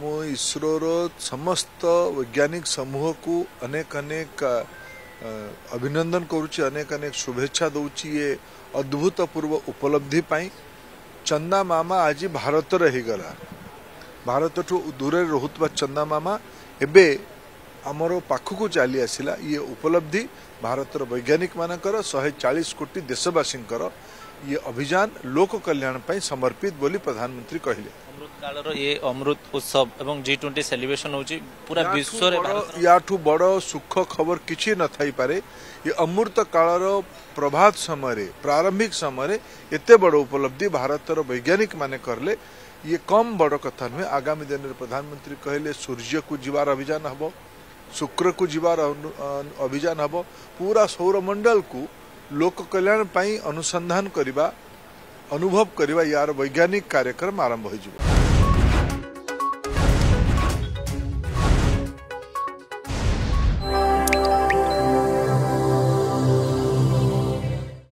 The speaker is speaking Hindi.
ମୁଁ ଇସ୍ରୋର ସମସ୍ତ ବୈଜ୍ଞାନିକ ସମୂହକୁ ଅନେକ ଅନେକ ଅଭିନନ୍ଦନ କରୁଛି ଅନେକ ଅନେକ ଶୁଭେଚ୍ଛା ଦେଉଛି ଏ ଅଦ୍ଭୁତପୂର୍ବ ଉପଲବ୍ଧି ପାଇଁ ଚନ୍ଦାମାମା ଆଜି ଭାରତରେ ହେଇଗଲା ଭାରତଠୁ ଦୂରରେ ରହୁଥିବା ଚନ୍ଦାମାମା ଏବେ आमर को चली आसला ये उपलब्धि भारत वैज्ञानिक मानक शहे चालीस कोटी देशवासी ये अभियान लोक कल्याण समर्पित बोली प्रधानमंत्री कहले अमृत उत्सव जी ट्वेंटी सेलिब्रेशन पूरा सुख खबर कि न ये अमृत काल प्रभात समय प्रारंभिक समय एत बड़ उपलब्धि भारत वैज्ञानिक मान कले ये कम बड़ कथ नुहे आगामी दिन में प्रधानमंत्री कहले सूर्य को जीवार अभियान हम शुक्र को जीवार अभियान हम पूरा सौरमंडल को लोक कल्याण अनुसंधान करने अनुभव करने यार वैज्ञानिक कार्यक्रम आरंभ हो